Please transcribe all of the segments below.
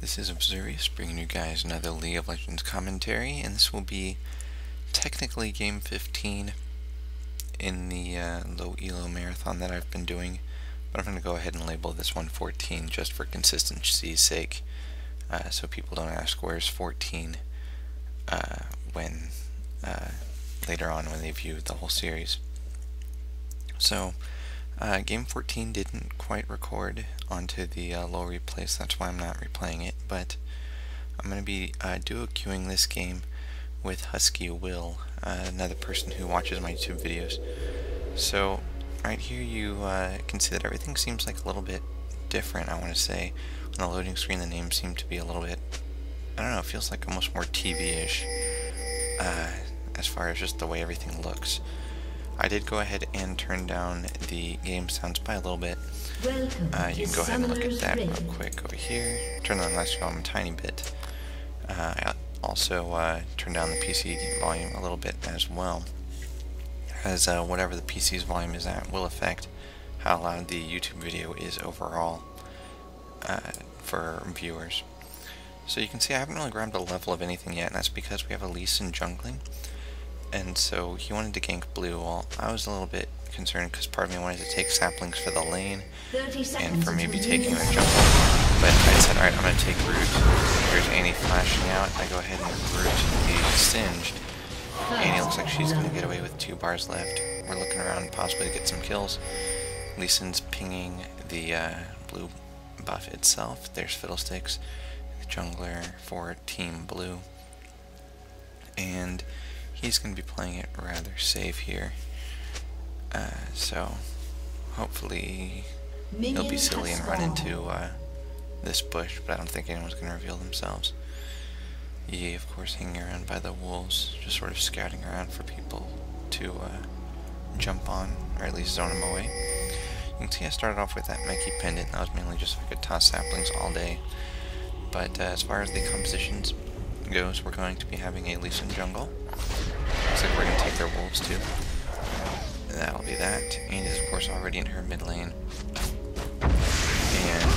This is Observious bringing you guys another League of Legends commentary, and this will be technically game 15 in the uh, low elo marathon that I've been doing, but I'm going to go ahead and label this one 14 just for consistency's sake, uh, so people don't ask where's 14 uh, when uh, later on when they view the whole series. So, uh, game 14 didn't quite record onto the uh, low replays, that's why I'm not replaying it, but I'm going to be uh, duo queuing this game with Husky Will, uh, another person who watches my YouTube videos. So, right here you uh, can see that everything seems like a little bit different, I want to say. On the loading screen the names seem to be a little bit, I don't know, it feels like almost more TV-ish, uh, as far as just the way everything looks. I did go ahead and turn down the game sounds by a little bit. Uh, you can go ahead and look at that real quick over here. Turn on the last volume a tiny bit. Uh, I also uh, turn down the PC volume a little bit as well, as uh, whatever the PC's volume is at will affect how loud the YouTube video is overall uh, for viewers. So you can see I haven't really grabbed a level of anything yet, and that's because we have a Lee Sin jungling and so he wanted to gank blue. Well, I was a little bit concerned because part of me wanted to take saplings for the lane and for maybe taking a jungle. But I said, alright, I'm going to take root. There's Annie flashing out. I go ahead and root the singed. Annie looks like she's going to get away with two bars left. We're looking around possibly to get some kills. Lee Sin's pinging the uh, blue buff itself. There's Fiddlesticks, the jungler for Team Blue. And he's going to be playing it rather safe here. Uh, so hopefully he'll be silly and run into uh, this bush, but I don't think anyone's going to reveal themselves. Yi, of course, hanging around by the wolves, just sort of scouting around for people to uh, jump on, or at least zone them away. You can see I started off with that Meki Pendant, that was mainly just so I could toss saplings all day. But uh, as far as the compositions goes, we're going to be having a Lee Sin jungle. Like we're going to take their wolves too. That'll be that. And is of course already in her mid lane. And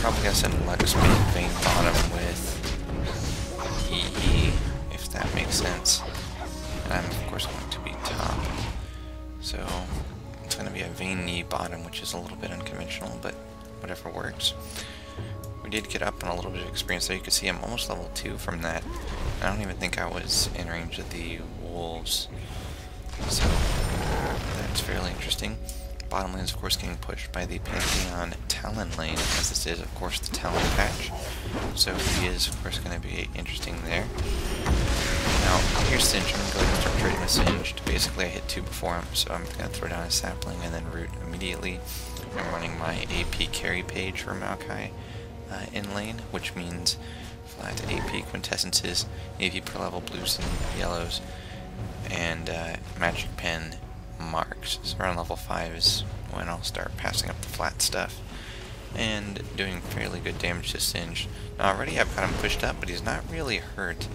probably gonna send Lux mid Vayne bottom with Yi, if that makes sense. And I'm of course going to be top. So it's gonna be a Vayne Yi bottom, which is a little bit unconventional, but whatever works. We did get up on a little bit of experience so You can see I'm almost level 2 from that. I don't even think I was in range of the wolves. So that's fairly interesting. Bottom lane is of course getting pushed by the Pantheon Talon lane, as this is of course the Talon patch. So he is of course going to be interesting there. Now here's Singed, I'm going to start trading with Singed. Basically I hit two before him, so I'm going to throw down a sapling and then root immediately. I'm running my AP carry page for Maokai uh, in lane, which means flat AP quintessences, AP per level blues and yellows, and uh, magic pen marks. So around level 5 is when I'll start passing up the flat stuff and doing fairly good damage to Singe. Now already I've got him pushed up, but he's not really hurt.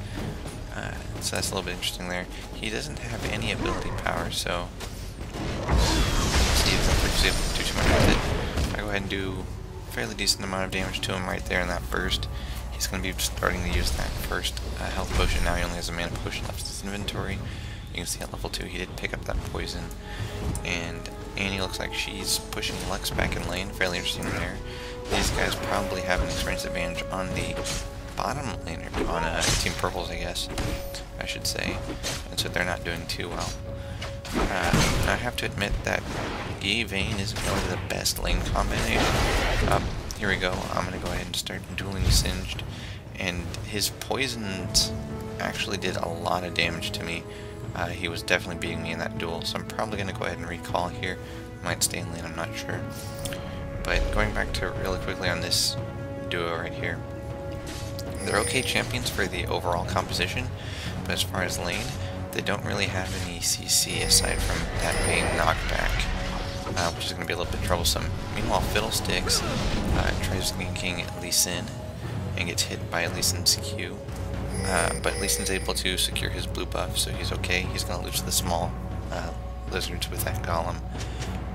Uh, so that's a little bit interesting there. He doesn't have any ability power, so able to do too much with it. I go ahead and do fairly decent amount of damage to him right there in that burst. He's going to be starting to use that first uh, health potion. Now he only has a mana potion left in his inventory. You can see at level 2 he did pick up that poison. And Annie looks like she's pushing Lux back in lane. Fairly interesting there. These guys probably have an experience advantage on the bottom lane, on uh, Team Purples, I guess, I should say. And so they're not doing too well. Uh, I have to admit that Yi Vayne isn't really the best lane combination. Um, here we go. I'm going to go ahead and start dueling Singed. And his poisons actually did a lot of damage to me. Uh, he was definitely beating me in that duel, so I'm probably going to go ahead and recall here. Might stay in lane, I'm not sure. But going back to really quickly on this duo right here. They're okay champions for the overall composition, but as far as lane, they don't really have any CC aside from that being knockback uh, which is going to be a little bit troublesome. Meanwhile, Fiddlesticks uh, tries ganking Lee Sin and gets hit by Lee Sin's Q. Uh, but Lee Sin's able to secure his blue buff, so he's okay. He's going to lose the small uh, lizards with that golem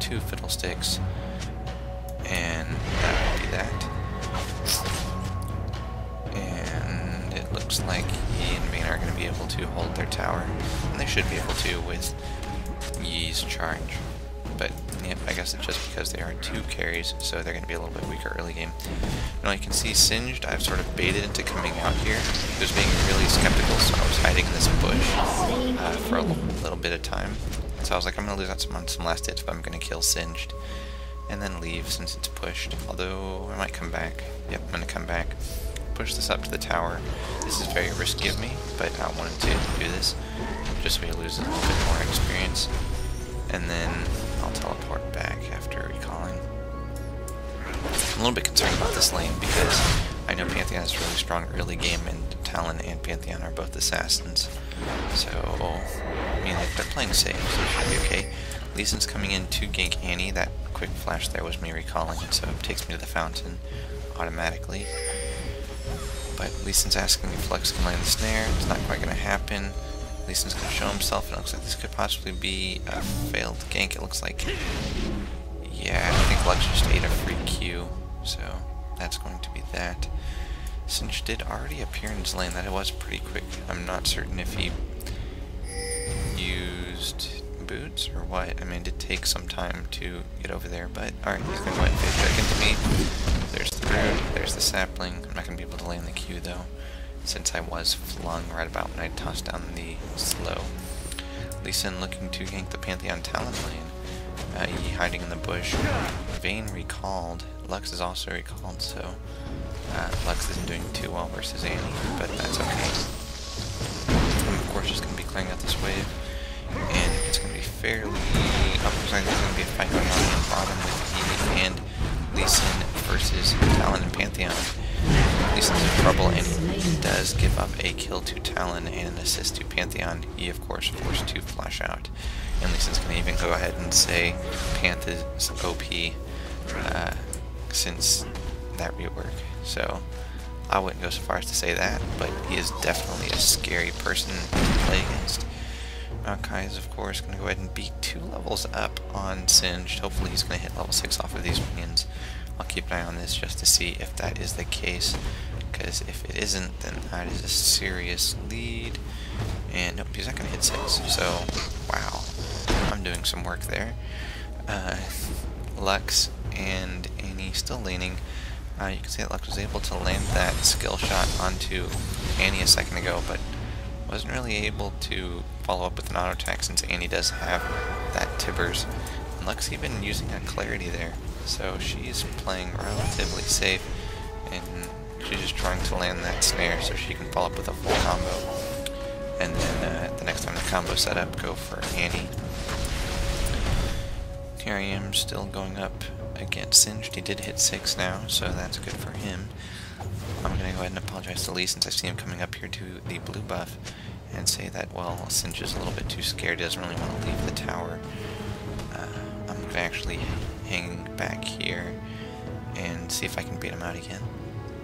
to Fiddlesticks. And that will be that. And it looks like he and Vayne are going to be able to hold their tower. And they should be able to with Yi's charge. Yeah, I guess it's just because they are two carries, so they're going to be a little bit weaker early game. Now you can see Singed, I've sort of baited into coming out here. He was being really skeptical, so I was hiding in this bush uh, for a little bit of time. So I was like, I'm going to lose out some, on some last hits, but I'm going to kill Singed. And then leave since it's pushed. Although, I might come back. Yep, I'm going to come back. Push this up to the tower. This is very risky of me, but I wanted to do this. Just so we lose a little bit more experience. And then I'll teleport back after recalling. I'm a little bit concerned about this lane because I know Pantheon is really strong early game and Talon and Pantheon are both assassins. So, I mean, they're playing safe, so it should be okay. Lee Sin's coming in to gank Annie. That quick flash there was me recalling, so it takes me to the fountain automatically. But Lee Sin's asking if Lux can land the snare. It's not quite going to happen. Going to show himself, and it looks like this could possibly be a failed gank. It looks like... Yeah, I think Lux just ate a free Q, so that's going to be that. Singe did already appear in his lane. That it was pretty quick. I'm not certain if he used boots or what. I mean, it did take some time to get over there, but alright, he's to go ahead and check into me. There's the brood, there's the sapling. I'm not to be able to land the Q though, since I was flung right about when I tossed down the slow. Lee Sin looking to gank the Pantheon Talon lane. Uh, hiding in the bush. Vayne recalled. Lux is also recalled, so uh, Lux isn't doing too well versus Annie, but that's okay. I'm of course just going to be clearing out this wave, and it's going to be fairly... Up like there's going to be a fight going on in the bottom with Yi and Lee Sin versus Talon and Pantheon. Lee in trouble, and he does give up a kill to Talon and an assist to Pantheon. He, of course, forced to flash out. And Sin's going to even go ahead and say Panth is OP, uh, since that rework. So, I wouldn't go so far as to say that, but he is definitely a scary person to play against. Maokai is, of course, going to go ahead and beat two levels up on Singed. Hopefully he's going to hit level 6 off of these minions. I'll keep an eye on this just to see if that is the case, because if it isn't, then that is a serious lead. And nope, he's not going to hit 6, so wow, I'm doing some work there. Uh, Lux and Annie still leaning. Uh, you can see that Lux was able to land that skill shot onto Annie a second ago, but wasn't really able to follow up with an auto attack since Annie does have that Tibbers. And Lux even using a Clarity there, so she's playing relatively safe, and she's just trying to land that snare so she can follow up with a full combo. And then uh, the next time the combo set up, go for Annie. Here I am still going up against Singed. He did hit 6 now, so that's good for him. I'm going to go ahead and apologize to Lee since I see him coming up here to the blue buff and say that, well, Singed is a little bit too scared. He doesn't really want to leave the tower. Uh, I'm going to actually hang back here and see if I can beat him out again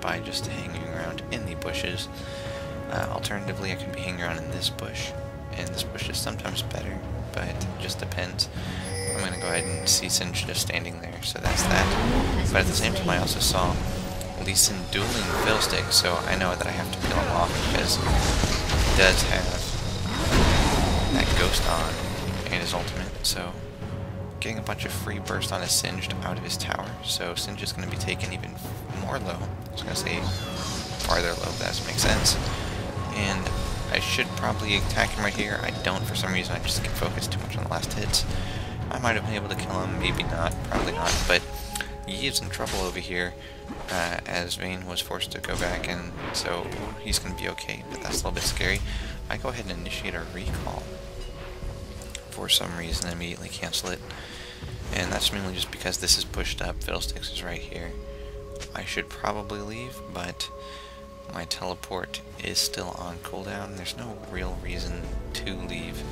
by just hanging around in the bushes. Uh, alternatively, I can be hanging around in this bush, and this bush is sometimes better, but it just depends. I'm going to go ahead and see Singe just standing there, so that's that. But at the same time, I also saw Lee Sin dueling Fiddlestick, so I know that I have to kill him off because he does have that Ghost on and his ultimate, so getting a bunch of free burst on a Singed out of his tower, so Singed is going to be taken even more low. I was going to say farther low, that doesn't make sense. And I should probably attack him right here. I don't for some reason. I just get focused too much on the last hits. I might have been able to kill him, maybe not, probably not, but Yi is in trouble over here, uh, as Vayne was forced to go back, and so he's going to be okay, but that's a little bit scary. I go ahead and initiate a recall. For some reason, immediately cancel it, and that's mainly just because this is pushed up, Fiddlesticks is right here. I should probably leave, but my teleport is still on cooldown. There's no real reason to leave.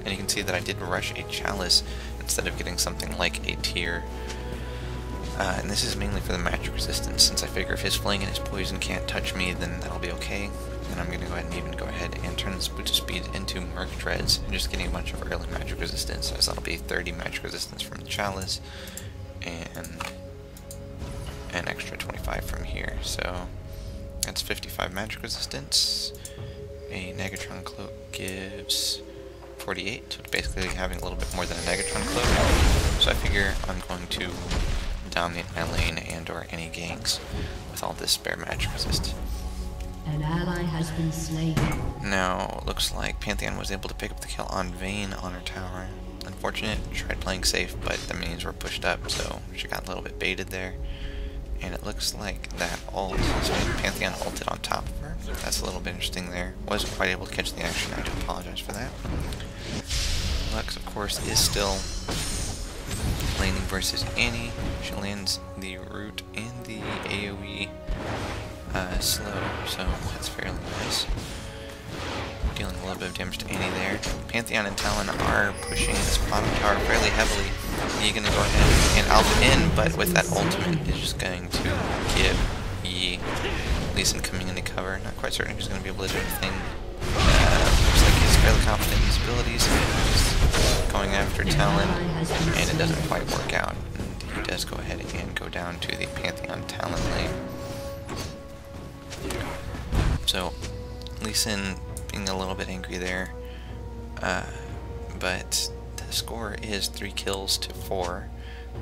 And you can see that I did rush a Chalice instead of getting something like a tier. Uh, and this is mainly for the magic resistance, since I figure if his fling and his poison can't touch me, then that'll be okay. And I'm going to go ahead and even go ahead and turn this Boots of Speed into Merc Treads, and just getting a bunch of early magic resistance, as that'll be 30 magic resistance from the Chalice, and an extra 25 from here. So that's 55 magic resistance, a Negatron cloak gives 48, so basically having a little bit more than a Negatron cloak. So I figure I'm going to dominate my lane and or any ganks with all this spare magic resist. An ally has been slain. Now, looks like Pantheon was able to pick up the kill on Vayne on her tower. Unfortunate, tried playing safe, but the minions were pushed up, so she got a little bit baited there. And it looks like that ult, so Pantheon ulted on top of her. That's a little bit interesting there. Wasn't quite able to catch the action, I do apologize for that. Lux, of course, is still laning versus Annie. She lands the root and the AoE uh, slow, so that's fairly nice. Dealing a little bit of damage to Annie there. Pantheon and Talon are pushing this bottom tower fairly heavily. Yi gonna go ahead and Alpha in, but with that ultimate is just going to give Yi Lee Sin coming into cover. Not quite certain he's gonna be able to do anything. Uh, looks like he's fairly confident in his abilities. He's going after Talon, and it doesn't quite work out. And he does go ahead and go down to the Pantheon Talon lane. So, Lee Sin being a little bit angry there. Uh, but the score is 3 kills to 4.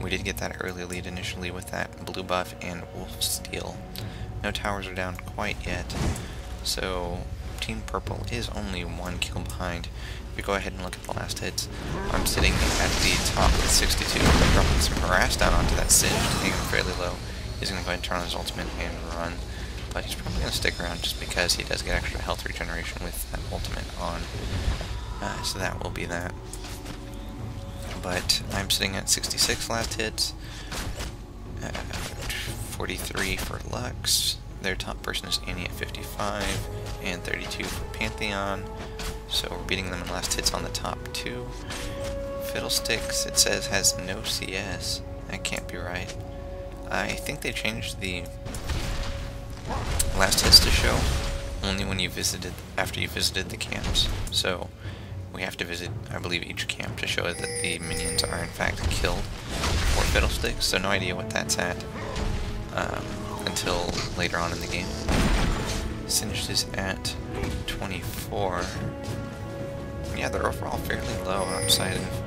We did get that early lead initially with that blue buff and wolf steal. No towers are down quite yet. So Team Purple is only one kill behind. If we go ahead and look at the last hits, I'm sitting at the top with 62. dropping some harass down onto that Singed, hitting him fairly low. He's going to go ahead and turn on his ultimate and run but he's probably going to stick around just because he does get extra health regeneration with that ultimate on. Uh, so that will be that. But I'm sitting at 66 last hits, uh, 43 for Lux, their top person is Annie at 55, and 32 for Pantheon, so we're beating them in last hits on the top two. Fiddlesticks, it says, has no CS. That can't be right. I think they changed the last hits to show only when you visited after you visited the camps. So we have to visit, I believe, each camp to show that the minions are in fact killed for Fiddlesticks. So no idea what that's at um, until later on in the game. Singed is at 24. Yeah, they're overall fairly low outside of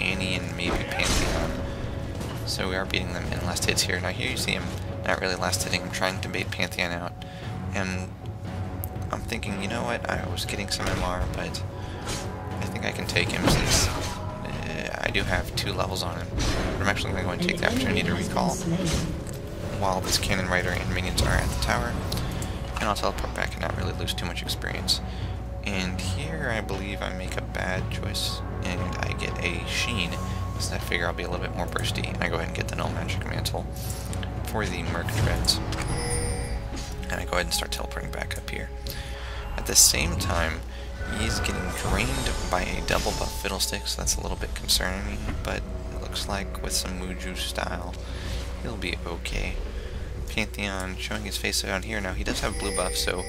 Annie and maybe Pantheon. So we are beating them in last hits here. Now here you see him not really last hitting. I'm trying to bait Pantheon out. And I'm thinking, you know what, I was getting some MR, but I think I can take him since uh, I do have two levels on him. But I'm actually going to go and take the opportunity to recall while this Cannon Rider and minions are at the tower. And I'll teleport back and not really lose too much experience. And here I believe I make a bad choice and I get a Sheen. So I figure I'll be a little bit more bursty and I go ahead and get the Null Magic Mantle for the Merc Treads. And I go ahead and start teleporting back up here. At the same time, he's getting drained by a double buff Fiddlestick, so that's a little bit concerning, but it looks like with some Muju style, he'll be okay. Pantheon showing his face down here. Now, he does have blue buff, so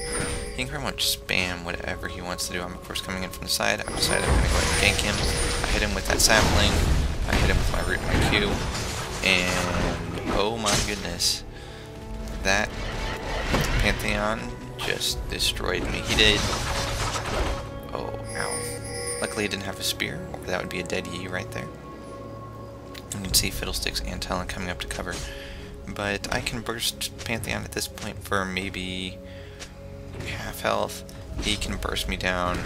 he can pretty much spam whatever he wants to do. I'm, of course, coming in from the side. I decided I'm going to go ahead and gank him. I hit him with that sapling. I hit him with my root and my Q. And Oh my goodness. That Pantheon just destroyed me. He did. Oh, ow. Luckily he didn't have a spear, or that would be a dead Yi right there. You can see Fiddlesticks and Talon coming up to cover. But I can burst Pantheon at this point for maybe half health. He can burst me down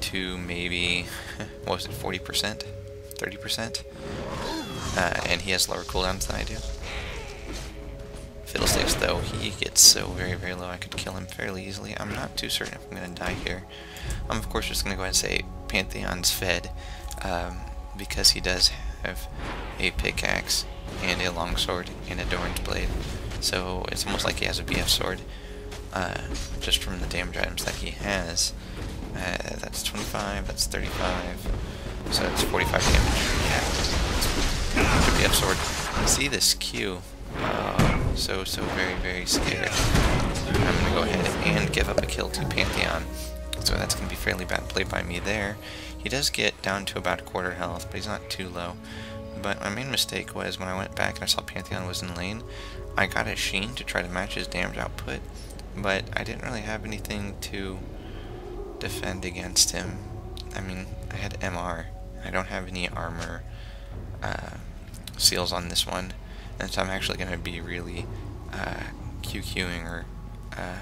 to maybe, what was it, 40%? 30%? Uh, and he has lower cooldowns than I do. Fiddlesticks, though, he gets so very, very low I could kill him fairly easily. I'm not too certain if I'm going to die here. I'm, of course, just going to go ahead and say Pantheon's fed, um, because he does have a pickaxe and a longsword and a Doran's blade. So it's almost like he has a BF sword, uh, just from the damage items that he has. Uh, that's 25, that's 35, so that's 45 damage. Yeah. BF sword. See this Q. Uh, so, so very, very scared. I'm going to go ahead and give up a kill to Pantheon. So that's going to be fairly bad play by me there. He does get down to about a quarter health, but he's not too low. But my main mistake was when I went back and I saw Pantheon was in lane, I got a Sheen to try to match his damage output, but I didn't really have anything to defend against him. I mean, I had MR. I don't have any armor uh, seals on this one, and so I'm actually going to be really uh, QQing or uh,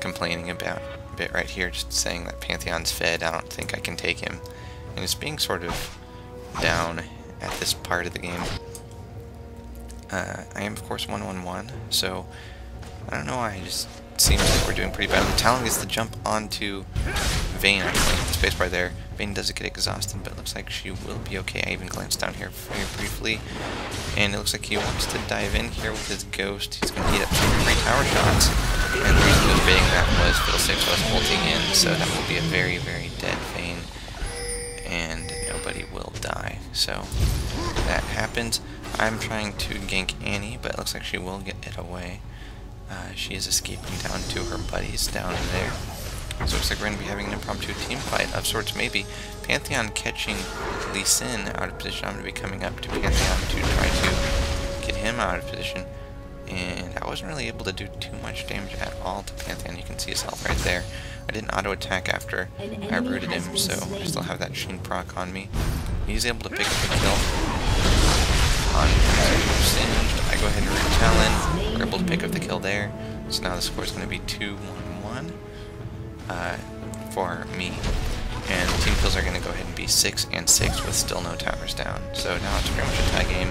complaining about a bit right here, just saying that Pantheon's fed. I don't think I can take him, and it's being sort of down at this part of the game. Uh, I am, of course, 1-1-1, so I don't know why, it just seems like we're doing pretty badly. Talon gets the jump onto Vayne, actually, the spacebar there. Vayne does get exhausted, but it looks like she will be okay. I even glanced down here very briefly, and it looks like he wants to dive in here with his ghost. He's going to eat up free tower shots, and the reason was baiting that was Fiddlesticks was ulting in, so that will be a very, very dead Vayne, and nobody will die. So, that happens. I'm trying to gank Annie, but it looks like she will get it away. Uh, she is escaping down to her buddies down there. So it looks like we're going to be having an impromptu team fight of sorts, maybe. Pantheon catching Lee Sin out of position. I'm going to be coming up to Pantheon to try to get him out of position. And I wasn't really able to do too much damage at all to Pantheon. You can see his health right there. I didn't auto-attack after I rooted him, so I still have that Sheen proc on me. He's able to pick up a kill on Singed. I go ahead and root Talon. We're able to pick up the kill there. So now the score is going to be 2-1-1 uh, for me. And team kills are going to go ahead and be 6 and 6 with still no towers down. So now it's pretty much a tie game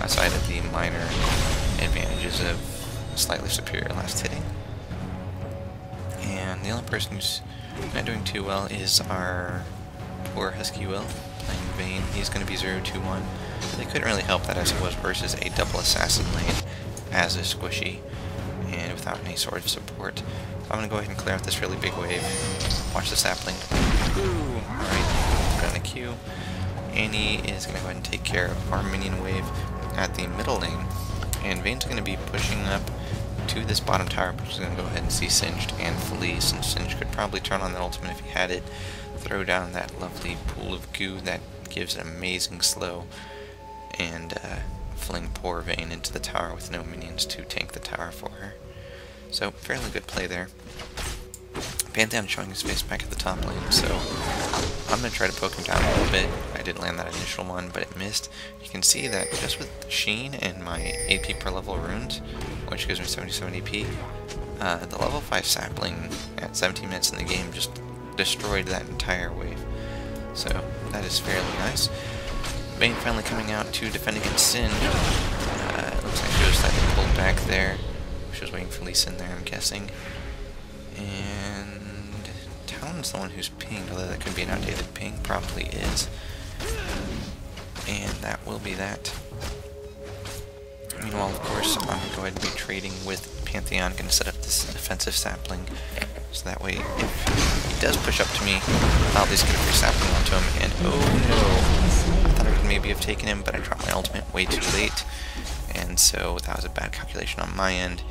outside of the minor advantages of slightly superior last hitting. And the only person who's not doing too well is our poor Husky Will playing Vayne. He's going to be 0-2-1. They couldn't really help that as it was versus a double assassin lane as a squishy and without any sort of support. I'm to go ahead and clear out this really big wave. Watch the sapling. Ooh, alright, on a Q. Annie is going to go ahead and take care of our minion wave at the middle lane. And Vayne's going to be pushing up to this bottom tower, which is to go ahead and see Singed and flee, since Singed could probably turn on that ultimate if he had it, throw down that lovely pool of goo that gives an amazing slow and uh, fling poor Vayne into the tower with no minions to tank the tower for her. So, fairly good play there. Pantheon showing his face back at the top lane, so I'm going to try to poke him down a little bit. I did land that initial one, but it missed. You can see that just with Sheen and my AP per level runes, which gives me 77 AP, uh, the level 5 sapling at 17 minutes in the game just destroyed that entire wave. So that is fairly nice. Vayne finally coming out to defend against Sin. Uh, looks like was slightly pulled back there. She was waiting for Lisa in there, I'm guessing. And Talon's the one who's pinged, although that could be an outdated ping. Probably is. And that will be that. Meanwhile, of course, I'm going to go ahead and be trading with Pantheon. Going to set up this defensive sapling. So that way, if he does push up to me, I'll at least get a free sapling onto him. And oh no! I thought I could maybe have taken him, but I dropped my ultimate way too late. And so that was a bad calculation on my end.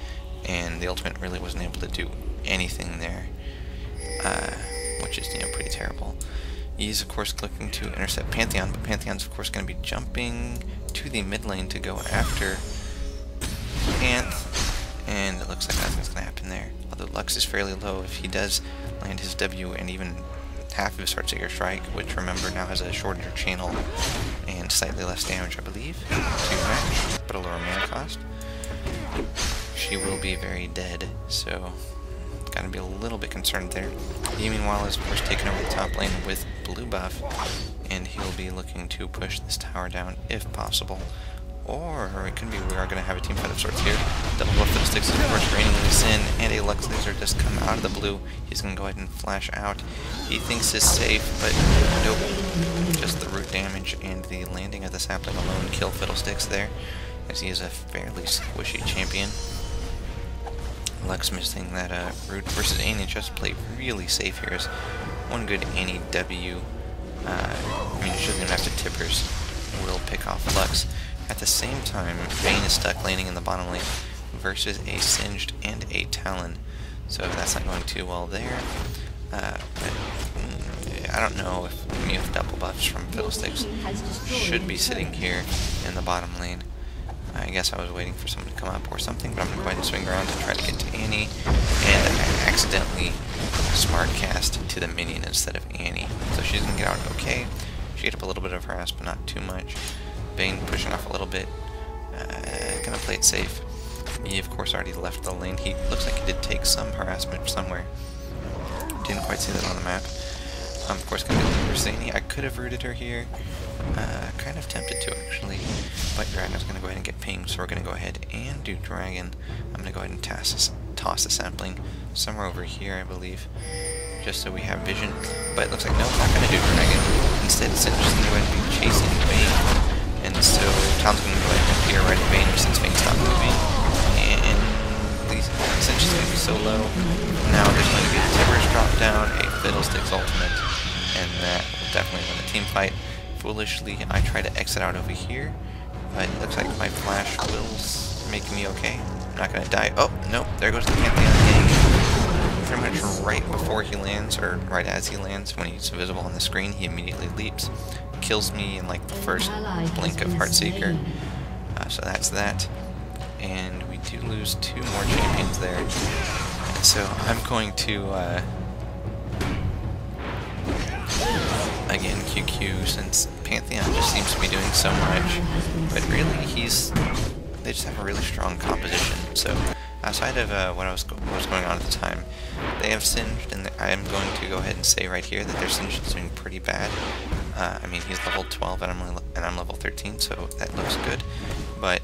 And the ultimate really wasn't able to do anything there. Uh, which is, you know, pretty terrible. He's, of course, clicking to intercept Pantheon, but Pantheon's, of course, going to be jumping to the mid lane to go after Panth, and it looks like nothing's going to happen there. Although Lux is fairly low, if he does land his W and even half of his Heartseeker Strike, which remember now has a shorter channel and slightly less damage, I believe, to match, but a lower mana cost, she will be very dead, so mm, gotta be a little bit concerned there. He, meanwhile, is of course taken over the top lane with blue buff, and he'll be looking to push this tower down if possible. Or it could be we are going to have a team fight of sorts here. Double buff the sticks, of course, raining loose in, and a Lux Laser just come out of the blue. He's going to go ahead and flash out. He thinks is safe, but nope. Just the root damage and the landing of the sapling alone kill Fiddlesticks there, as he is a fairly squishy champion. Lux missing that uh, root versus Annie just played really safe here. Is one good Annie W. Uh, I mean, she doesn't even have to Tibbers. Will pick off Lux. At the same time, Vayne is stuck landing in the bottom lane versus a Singed and a Talon. So that's not going too well there. Uh, but mm, I don't know if me with double buffs from Fiddlesticks should be sitting here in the bottom lane. I guess I was waiting for someone to come up or something, but I'm going to go and swing around to try to get to Annie. And I accidentally smart cast to the minion instead of Annie. So she's going to get out okay. She get up a little bit of harass, but not too much. Vayne pushing off a little bit. Uh, gonna play it safe. He, of course, already left the lane. He looks like he did take some harassment somewhere. Didn't quite see that on the map. I'm, of course, going to go for Zany. I could have rooted her here. Uh, kind of tempted to, actually. But Dragon's going to go ahead and get pinged, so we're going to go ahead and do Dragon. I'm going to go ahead and toss, toss a sapling somewhere over here, I believe. Just so we have vision. But it looks like, no, I'm not going to do Dragon. Instead, it's just going to go ahead and be chasing Vayne. And so, Talon's going to go ahead and appear right at Vayne since Vayne stopped moving. And since she's going to be so low, now there's going to a Tibbers drop down, a Fiddlesticks ultimate, and that definitely win the team fight. Foolishly, I try to exit out over here, but it looks like my flash will make me okay. I'm not going to die. Oh, no, there goes the Pantheon gang. Pretty much right before he lands, or right as he lands, when he's visible on the screen, he immediately leaps. Kills me in like the first blink of Heartseeker. Uh, so that's that. And we do lose two more champions there. So I'm going to, uh, again, QQ, since Pantheon just seems to be doing so much. But really, he's, they just have a really strong composition. So outside of uh, what, was what was going on at the time, they have Singed, and I am going to go ahead and say right here that their Singed is doing pretty bad. Uh, I mean, he's level 12 and I'm, and I'm level 13, so that looks good. But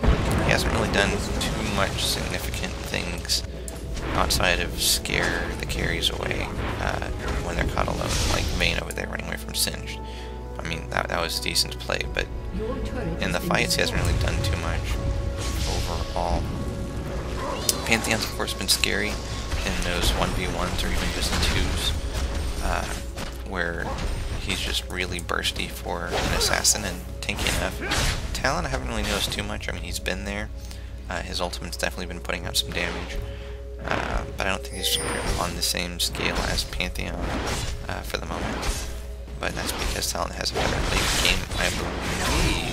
he hasn't really done too much significant things outside of scare the carries away uh, when they're caught alone, like Vayne over there running away from Singed. I mean, that, that was decent play, but in the fights he hasn't really done too much overall. Pantheon's of course been scary in those 1v1s or even just 2s, uh, where he's just really bursty for an assassin and tanky enough. Talon I haven't really noticed too much, I mean he's been there, uh, his ultimate's definitely been putting out some damage, uh, but I don't think he's on the same scale as Pantheon uh, for the moment. But that's because Talon has a better late game, I believe.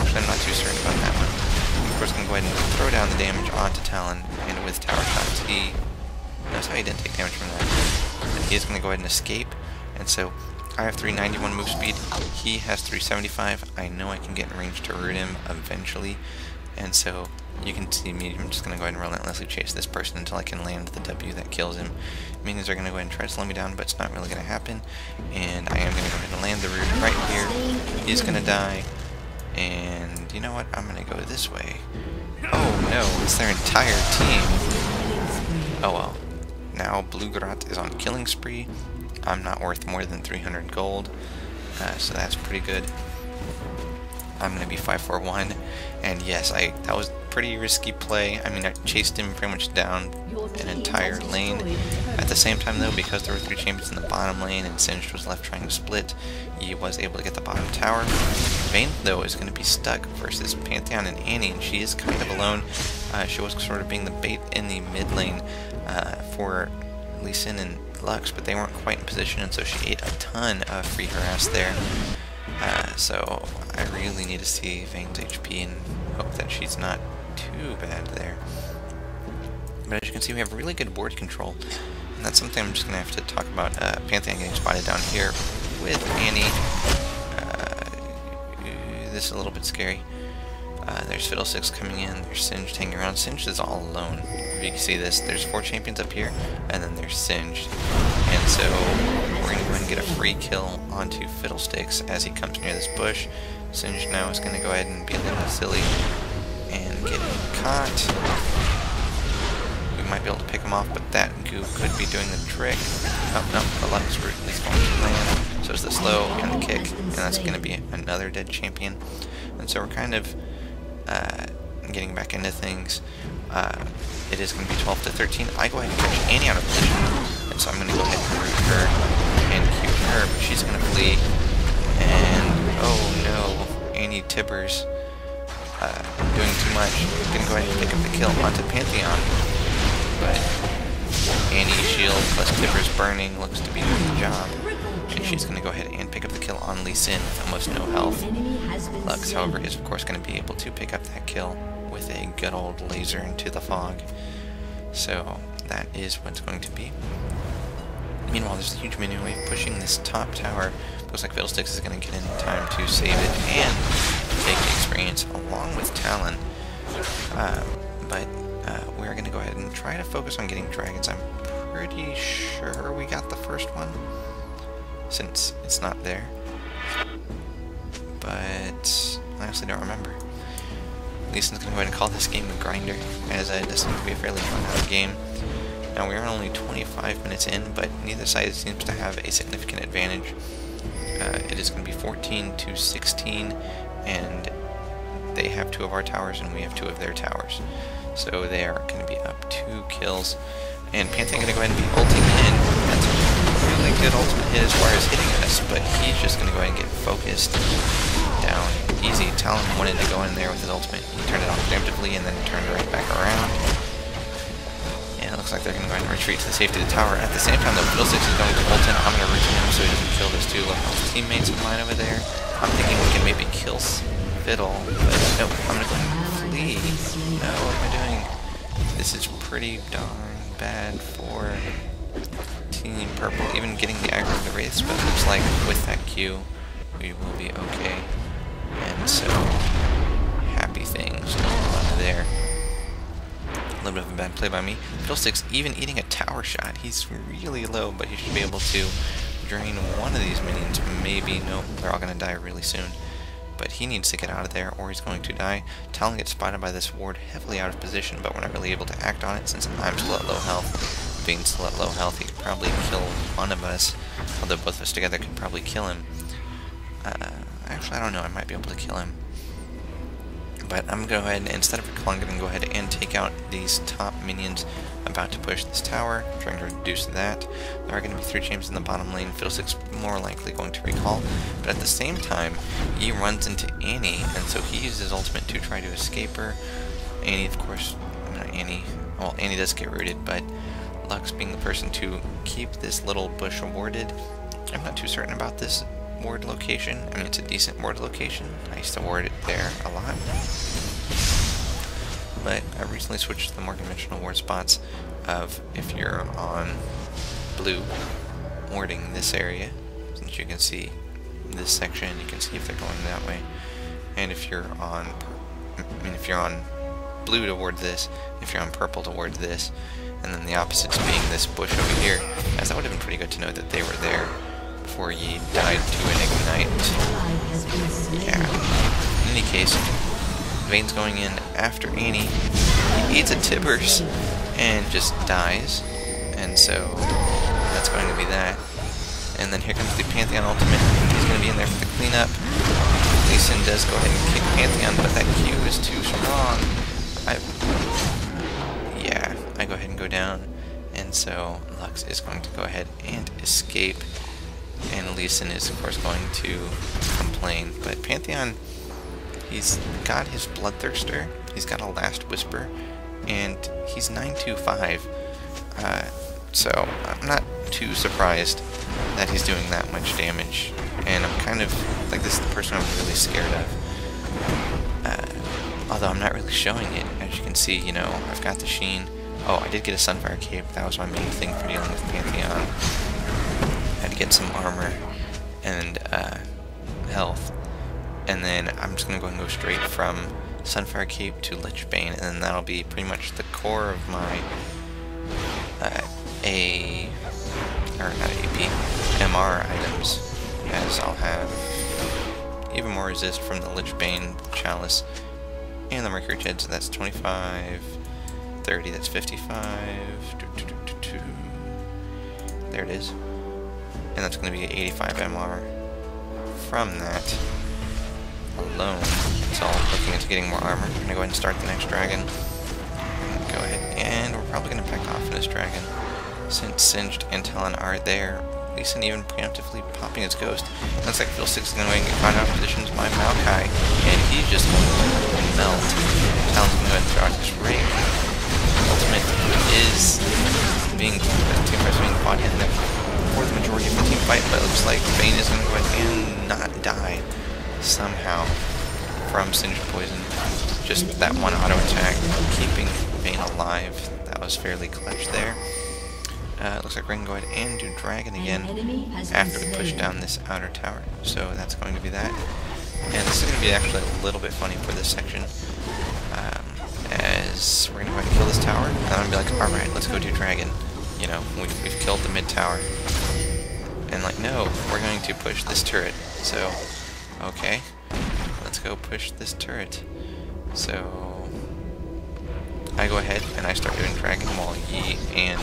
Actually, I'm not too certain about that one. Of course, I'm going to go ahead and throw down the damage onto Talon, and with Tower Shots, he... Notice how he didn't take damage from that. And he is going to go ahead and escape, and so I have 391 move speed, he has 375. I know I can get in range to root him eventually, and so you can see me, I'm just going to go ahead and relentlessly chase this person until I can land the W that kills him. Minions are going to go ahead and try to slow me down, but it's not really going to happen. And I am going to go ahead and land the root right here. He's going to die. And you know what? I'm going to go this way. Oh no, it's their entire team. Oh well. Now Bluegrot is on killing spree. I'm not worth more than 300 gold, uh, so that's pretty good. I'm going to be 541, and yes, I that was pretty risky play. I mean, I chased him pretty much down an entire lane. At the same time, though, because there were three champions in the bottom lane and Singed was left trying to split, he was able to get the bottom tower. Vayne, though, is going to be stuck versus Pantheon and Annie, and she is kind of alone. Uh, she was sort of being the bait in the mid lane uh, for Lee Sin and Lux, but they weren't quite in position, and so she ate a ton of free harass there. Uh, so I really need to see Vayne's HP and hope that she's not too bad there. But as you can see, we have really good board control, and that's something I'm just going to have to talk about. Uh, Pantheon getting spotted down here with Annie. Uh, this is a little bit scary. Uh, there's Fiddlesticks coming in, there's Singed hanging around. Singed is all alone. If You can see this, there's four champions up here, and then there's Singed. And so, we're going to go ahead and get a free kill onto Fiddlesticks as he comes near this bush. Singed now is going to go ahead and be a little silly get caught. We might be able to pick him off, but that goo could be doing the trick. Oh, no, the Lux root is going to land. So it's the slow and the kick, and that's going to be another dead champion. And so we're kind of uh, getting back into things. Uh, it is going to be 12 to 13. I go ahead and catch Annie out of position, and so I'm going to go ahead and root her and cue her, but she's going to flee. And, oh no, Annie Tibbers uh, doing too much. To go ahead and pick up the kill on onto Pantheon, but Annie shield plus Tibbers burning looks to be doing the job. And she's going to go ahead and pick up the kill on Lee Sin with almost no health. Lux, however, is of course going to be able to pick up that kill with a good old laser into the fog. So that is what's going to be. Meanwhile, there's a huge minion wave pushing this top tower. Looks like Fiddlesticks is going to get in time to save it and take experience along with Talon. Uh, but uh, we're going to go ahead and try to focus on getting dragons. I'm pretty sure we got the first one since it's not there. But I honestly don't remember. Lee Sin's going to go ahead and call this game a grinder, as uh, it does seem to be a fairly fun game. Now we are only 25 minutes in, but neither side seems to have a significant advantage. Uh, it is going to be 14 to 16, and they have two of our towers and we have two of their towers. So they are going to be up two kills. And Pantheon going to go ahead and be ulting in. That's a really good ultimate hit as far as hitting us, but he's just going to go ahead and get focused down easy. Talon wanted to go in there with his ultimate. He turned it off preemptively and then turned right back around. And it looks like they're going to go ahead and retreat to the safety of the tower. At the same time, though, Fiddlesticks is going to ult in. I'm going to root him so he doesn't kill those two teammates of mine over there. I'm thinking we can maybe kill Fiddle, but nope, I'm to go flee. No, what am I doing? This is pretty darn bad for Team Purple. Even getting the aggro of the race, but looks like with that Q, we will be okay. And so, happy things going on there. A little bit of a bad play by me. Fiddlesticks even eating a tower shot. He's really low, but he should be able to drain one of these minions. Maybe, nope, they're all going to die really soon. But he needs to get out of there or he's going to die. Talon gets spotted by this ward heavily out of position, but we're not really able to act on it since I'm still at low health. Being still at low health, he could probably kill one of us, although both of us together could probably kill him. Uh, actually, I don't know, I might be able to kill him. But I'm going to go ahead and, instead of recalling, I'm going to go ahead and take out these top minions about to push this tower, trying to reduce that. There are going to be three champs in the bottom lane, Fiddlesticks more likely going to recall, but at the same time, he runs into Annie, and so he uses his ultimate to try to escape her. Annie, of course, mean, Annie, well, Annie does get rooted, but Lux being the person to keep this little bush warded, I'm not too certain about this ward location. I mean, it's a decent ward location. I used to ward it there a lot. But I recently switched to the more conventional ward spots of if you're on blue, warding this area, since you can see this section, you can see if they're going that way. And if you're on, I mean, if you're on blue toward this, if you're on purple toward this, and then the opposites being this bush over here, as that would have been pretty good to know that they were there before Yi died to an ignite. Yeah. In any case, Vayne's going in after Annie. He eats a Tibbers and just dies. And so that's going to be that. And then here comes the Pantheon ultimate. He's going to be in there for the cleanup. Lee Sin does go ahead and kick Pantheon, but that Q is too strong. I, yeah, I go ahead and go down. And so Lux is going to go ahead and escape. And Lee Sin is, of course, going to complain. But Pantheon, he's got his Bloodthirster, he's got a Last Whisper, and he's 925. Uh, so I'm not too surprised that he's doing that much damage. And I'm kind of, like, this is the person I'm really scared of. Uh, although I'm not really showing it. As you can see, you know, I've got the Sheen. Oh, I did get a Sunfire Cape. That was my main thing for dealing with Pantheon. I had to get some armor and uh, health. And then I'm just going to go and go straight from Sunfire Cape to Lich Bane, and then that'll be pretty much the core of my uh, A, or not AP, MR items, as I'll have even more resist from the Lich Bane Chalice and the Mercury Jed, so that's 25, 30, that's 55, doo, doo, doo, doo, doo. there it is, and that's going to be 85 MR from that alone. So looking into getting more armor. I'm going to go ahead and start the next dragon. Go ahead, and we're probably going to back off this dragon. Since Singed and Talon are there, Lee Sin even preemptively popping his ghost. Looks like Phil 6 is going to get caught out positions by Maokai, and he's just going to melt. Talon's going to go ahead and throw out his ring. Ultimate is being, Team Press being fought in the, for the majority of the team fight, but it looks like Vayne is going to go ahead and not die somehow. From Cinder Poison. Just that one auto attack, keeping Vayne alive. That was fairly clutch there. Uh, looks like we're going to go ahead and do Dragon again after we push down this outer tower. So that's going to be that. And this is going to be actually a little bit funny for this section. Um, as we're going to go ahead and kill this tower, and I'm going to be like, alright, let's go do Dragon. Know, we've, we've killed the mid tower. And like, no, we're going to push this turret. So, okay, let's go push this turret. So, I go ahead and I start doing Dragon while Yi and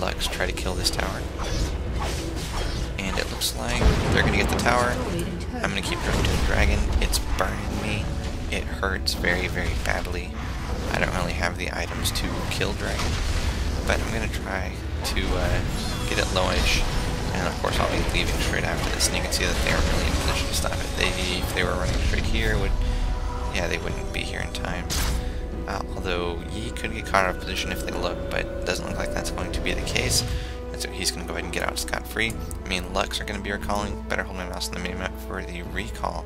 Lux try to kill this tower. And it looks like they're going to get the tower. I'm going to keep doing Dragon. It's burning me. It hurts very, very badly. I don't really have the items to kill Dragon. But I'm going to try to uh, get it lowish. And of course I'll be leaving straight after this. And you can see that they aren't really in position to stop it. They, if they were running straight here, would yeah, they wouldn't be here in time. Uh, although Yi could get caught out of position if they look, but it doesn't look like that's going to be the case. And so he's going to go ahead and get out scot-free. Me and Lux are going to be recalling. Better hold my mouse on the main minimap for the recall,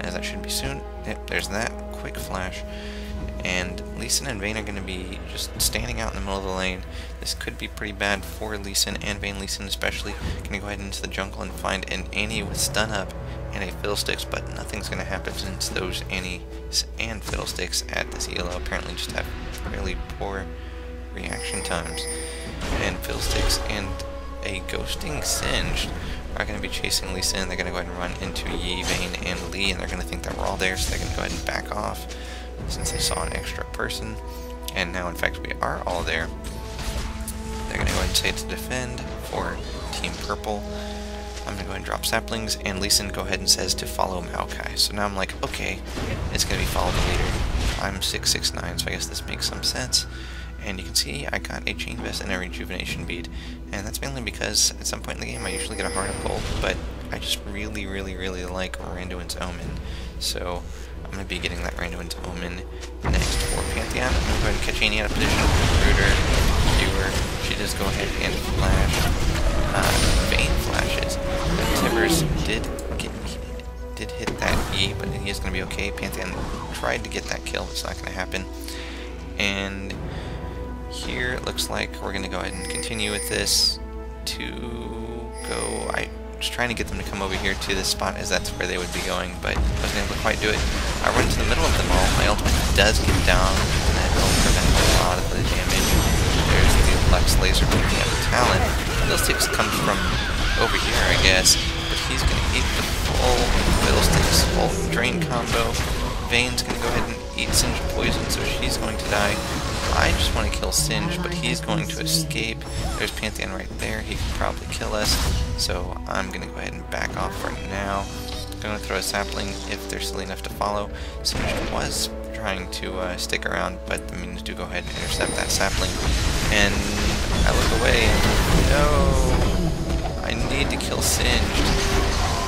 as that should be soon. Yep, there's that. Quick flash. And Lee Sin and Vayne are going to be just standing out in the middle of the lane. This could be pretty bad for Lee Sin and Vayne Lee Sin especially. Going to go ahead into the jungle and find an Annie with stun up and a Fiddlesticks, but nothing's going to happen since those Annies and Fiddlesticks at this ELO apparently just have really poor reaction times. And Fiddlesticks and a Ghosting Singed are going to be chasing Lee Sin. They're going to go ahead and run into Yi, Vayne, and Lee, and they're going to think that we're all there, so they're going to go ahead and back off since they saw an extra person. And now, in fact, we are all there. They're going to go ahead and say to defend for Team Purple. I'm going to go ahead and drop saplings, and Lee Sin go ahead and says to follow Maokai. So now I'm like, okay, it's going to be follow the leader. I'm 669, so I guess this makes some sense. And you can see I got a Chain Vest and a Rejuvenation Bead. And that's mainly because at some point in the game I usually get a Heart of Gold, but I just really, really, really like Randuin's Omen. So I'm going to be getting that Randuin's Omen next for Pantheon. I'm going to go ahead and catch Annie out of position. Rooter, Viewer, she does go ahead and flash. Uh, flashes. Tibbers did get did hit that E, but he is going to be okay. Pantheon tried to get that kill. But it's not going to happen. And here it looks like we're going to go ahead and continue with this to go... I was trying to get them to come over here to this spot as that's where they would be going, but wasn't able to quite do it. I run to the middle of them all. My ultimate does get down, and that will prevent a lot of the damage. There's the Lux Laser picking up Talon. Fiddlesticks comes from over here, I guess, but he's going to eat the full Fiddlesticks full drain combo. Vayne's going to go ahead and eat Singed poison, so she's going to die. I just want to kill Singed, but he's going to escape. There's Pantheon right there. He can probably kill us. So I'm going to go ahead and back off for now. I'm going to throw a sapling if they're silly enough to follow. Singed was trying to uh, stick around, but the minions do go ahead and intercept that sapling. And I look away and no, I need to kill Singed.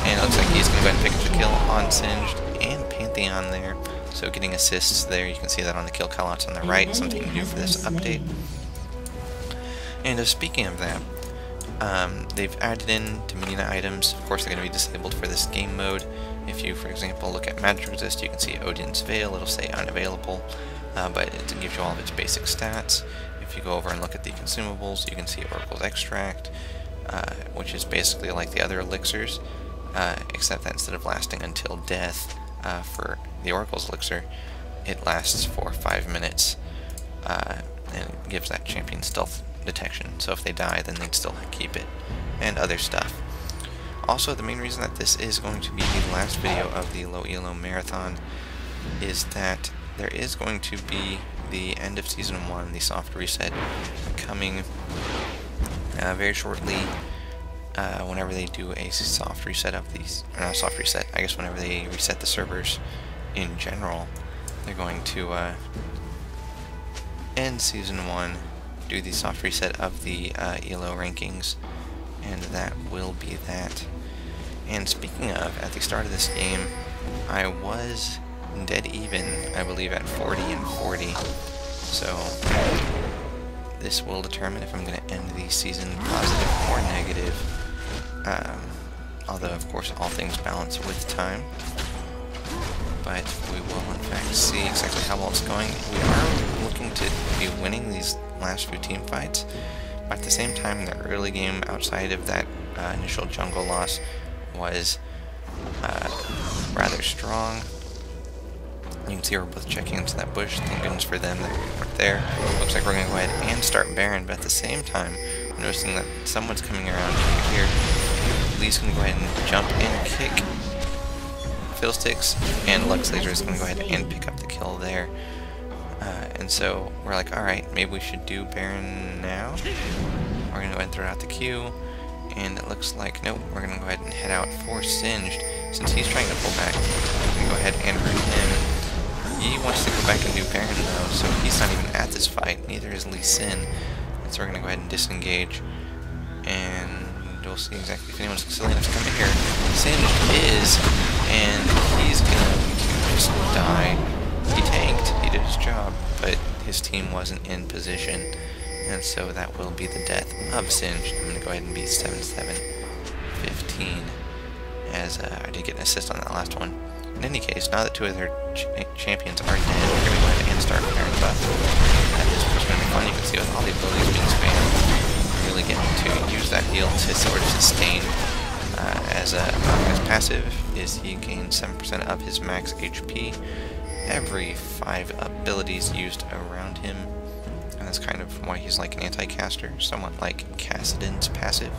And it looks like he's going to go ahead and pick up the kill on Singed and Pantheon there. So getting assists there, you can see that on the kill callouts on the right, something new for this update. And uh, speaking of that, um, they've added in Dominion items. Of course, they're going to be disabled for this game mode. If you, for example, look at Magic Resist, you can see Odin's Veil. It'll say unavailable, uh, but it gives you all of its basic stats. If you go over and look at the consumables, you can see Oracle's Extract, uh, which is basically like the other elixirs, uh, except that instead of lasting until death uh, for the Oracle's Elixir, it lasts for 5 minutes, uh, and gives that champion stealth detection, so if they die, then they'd still keep it, and other stuff. Also, the main reason that this is going to be the last video of the Low Elo Marathon is that there is going to be the end of Season 1, the soft reset, coming uh, very shortly uh, whenever they do a soft reset of these, or not soft reset, I guess whenever they reset the servers in general, they're going to uh, end Season 1, do the soft reset of the uh, ELO rankings, and that will be that. And speaking of, at the start of this game, I was dead even, I believe, at 40 and 40. So, this will determine if I'm going to end the season positive or negative. Um, although, of course, all things balance with time. But we will in fact see exactly how well it's going. We are looking to be winning these last few team fights, but at the same time, the early game outside of that uh, initial jungle loss was uh, rather strong. You can see we're both checking into that bush. Thank goodness for them that weren't there. Looks like we're going to go ahead and start Baron, but at the same time, noticing that someone's coming around here. Lee's going to go ahead and jump and kick Fiddlesticks, and Lux Laser is going to go ahead and pick up the kill there. Uh, and so we're like, alright, maybe we should do Baron now. We're going to go ahead and throw out the Q, and it looks like, nope, we're going to go ahead and head out for Singed. Since he's trying to pull back, to go ahead and bring him. He wants to go back and do Baron though, so he's not even at this fight, neither is Lee Sin. So we're going to go ahead and disengage. And we'll see exactly if anyone's silly enough to come in here. Singed is, and he's to just die. He tanked, he did his job, but his team wasn't in position. And so that will be the death of Singed. I'm to go ahead and be 7-7, 15, as uh, I did get an assist on that last one. In any case, now that two of their ch champions are dead, we're going to go ahead and start Baron buff. That is what's going to be fun. You can see with all the abilities being spammed, really getting to use that heal to sort of sustain. Uh, as a his passive is he gains 7% of his max HP every 5 abilities used around him. And that's kind of why he's like an anti-caster, somewhat like Kassadin's passive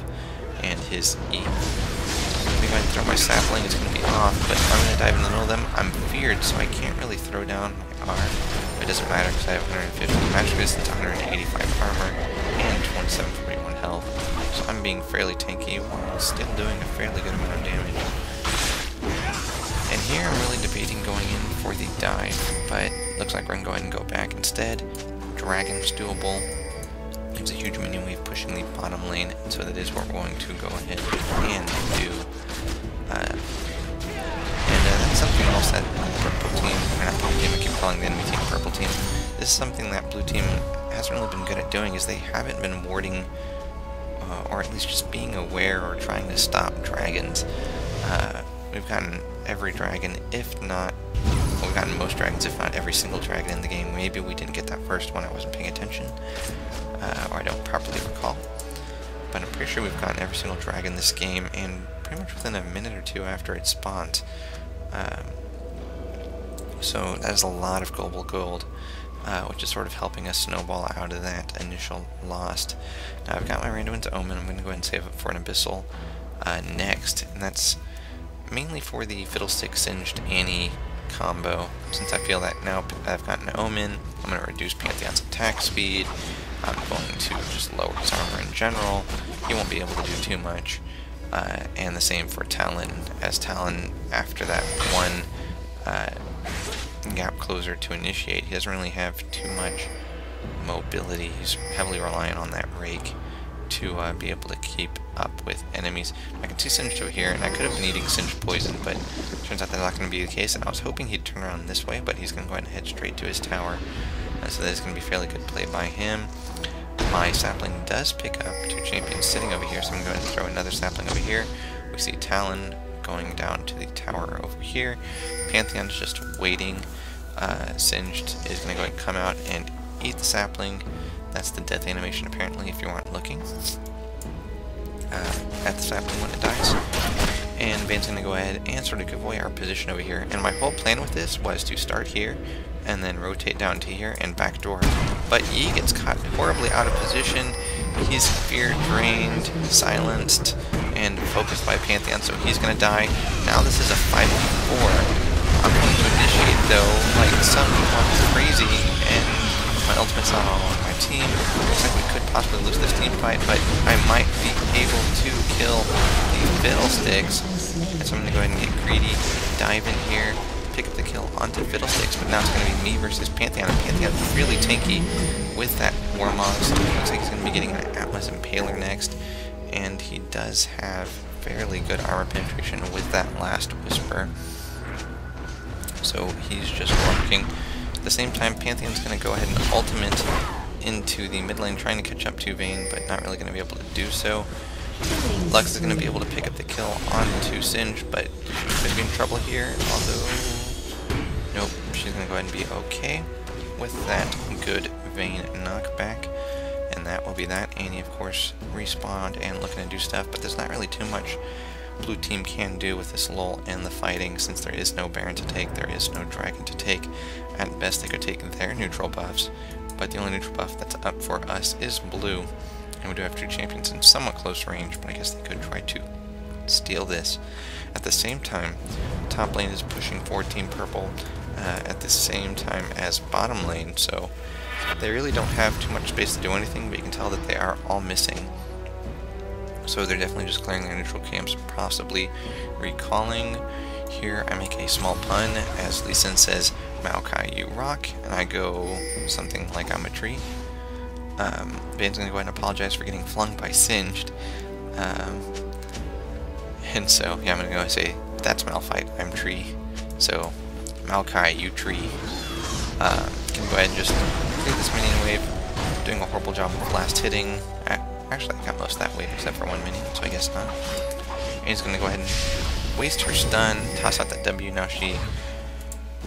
and his E. I'm going to throw my sapling, it's going to be off, but I'm going to dive in the middle of them, I'm feared, so I can't really throw down my R. But it doesn't matter because I have 150 magic resistance, 185 armor, and 2741 health. So I'm being fairly tanky while still doing a fairly good amount of damage. And here I'm really debating going in for the dive, but looks like we're going to go ahead and go back instead. Dragon's doable. Gives a huge minion wave pushing the bottom lane, so that is what we're going to go ahead and do. Uh, and uh, that's something else that purple team, or not purple team, I keep calling the enemy team purple team. This is something that blue team hasn't really been good at doing, is they haven't been warding, uh, or at least just being aware or trying to stop dragons. Uh, we've gotten every dragon, if not, well, we've gotten most dragons, if not every single dragon in the game. Maybe we didn't get that first one, I wasn't paying attention uh, or I don't properly recall. But I'm pretty sure we've gotten every single dragon this game, and pretty much within a minute or two after it spawned. Um, so that is a lot of global gold, uh, which is sort of helping us snowball out of that initial loss. Now I've got my Randuin's Omen, I'm going to go ahead and save it for an Abyssal uh, next, and that's mainly for the Fiddlestick Singed Annie combo, since I feel that now I've got an Omen, I'm going to reduce Pantheon's attack speed, I'm going to just lower his armor in general. He won't be able to do too much. Uh, and the same for Talon, as Talon, after that one uh, gap closer to initiate, he doesn't really have too much mobility. He's heavily reliant on that rake to uh, be able to keep up with enemies. I can see over here, and I could have been eating Singed poison, but turns out that's not going to be the case. And I was hoping he'd turn around this way, but he's going to go ahead and head straight to his tower. Uh, so that is going to be fairly good play by him. My sapling does pick up two champions sitting over here, so I'm going to throw another sapling over here. We see Talon going down to the tower over here. Pantheon's just waiting. Uh, Singed is going to go ahead and come out and eat the sapling. That's the death animation apparently if you aren't looking. Uh, at the sapling when it dies. And Vayne's going to go ahead and sort of give away our position over here. And my whole plan with this was to start here, and then rotate down to here and backdoor. But Yi gets caught horribly out of position. He's fear drained, silenced, and focused by Pantheon, so he's gonna die. Now this is a 5v4. I'm going to initiate though, like someone crazy, and my ultimate's not on my team. Looks like we could possibly lose this team fight, but I might be able to kill the Fiddlesticks. So I'm gonna go ahead and get greedy, dive in here, pick up the kill onto Fiddlesticks, but now it's going to be me versus Pantheon, and Pantheon's really tanky with that Warmogs. Looks like he's going to be getting an Atma's Impaler next, and he does have fairly good armor penetration with that last Whisper. So he's just walking. At the same time, Pantheon's going to go ahead and ultimate into the mid lane, trying to catch up to Vayne, but not really going to be able to do so. Lux is going to be able to pick up the kill onto Singed, but she could be in trouble here, although Nope, she's going to go ahead and be okay with that good Vayne knockback. And that will be that. Annie, of course, respawned and looking to do stuff, but there's not really too much blue team can do with this lull and the fighting since there is no Baron to take, there is no Dragon to take. At best, they could take their neutral buffs, but the only neutral buff that's up for us is blue. And we do have two champions in somewhat close range, but I guess they could try to steal this. At the same time, top lane is pushing for Team Purple uh, at the same time as bottom lane, so they really don't have too much space to do anything, but you can tell that they are all missing. So they're definitely just clearing their neutral camps, possibly recalling. Here I make a small pun as Lee Sin says, Maokai, you rock, and I go something like I'm a tree. Um, Vayne's gonna go ahead and apologize for getting flung by Singed. Um, and so, yeah, I'm gonna go and say, that's Malphite, I'm tree. So, Maokai, you tree. Uh, can go ahead and just clear this minion wave. Doing a horrible job of last hitting. Actually, I got most that wave except for one minion, so I guess not. He's gonna go ahead and waste her stun, toss out that W. Now she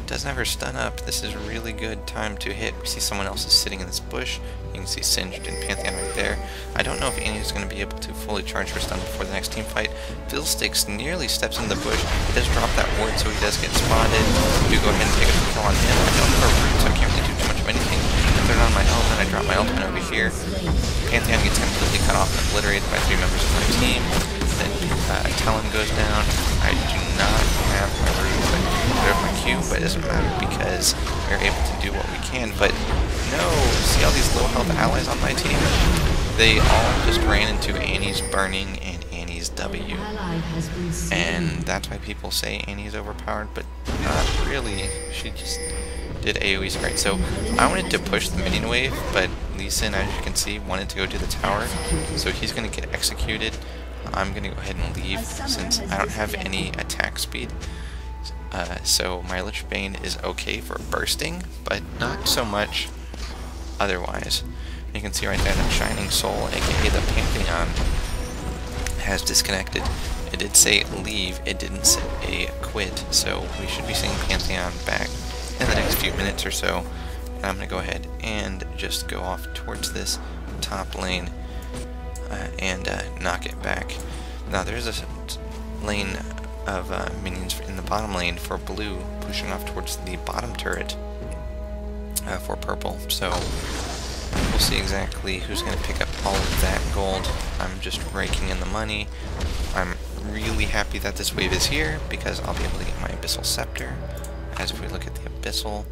doesn't have her stun up. This is a really good time to hit. We see someone else is sitting in this bush. You can see Singed and Pantheon right there. I don't know if Annie's going to be able to fully charge her stun before the next team fight. Fiddlesticks nearly steps in the bush. He does drop that ward, so he does get spotted. We do go ahead and take a kill on him. I don't a root, so I can't turn on my and I drop my ultimate over here. Pantheon gets completely cut off and obliterated by three members of my team. Then uh, Talon goes down. I do not have my root, but have my Q, but it doesn't matter because we're able to do what we can. But no, see all these low health allies on my team? They all just ran into Annie's burning and Annie's W. And that's why people say Annie's overpowered, but not really. She just did AoE great. So I wanted to push the minion wave, but Lee Sin, as you can see, wanted to go to the tower. So he's going to get executed. I'm going to go ahead and leave since I don't have any attack speed. Uh, so my Lich Bane is okay for bursting, but not so much otherwise. You can see right there that Shining Soul, aka the Pantheon, has disconnected. It did say leave, it didn't say quit, so we should be seeing Pantheon back in the next few minutes or so. And I'm going to go ahead and just go off towards this top lane uh, and uh, knock it back. Now there's a lane of uh, minions in the bottom lane for blue pushing off towards the bottom turret uh, for purple. So we'll see exactly who's going to pick up all of that gold. I'm just raking in the money. I'm really happy that this wave is here because I'll be able to get my Abyssal Scepter. As if we look at the Abyssal,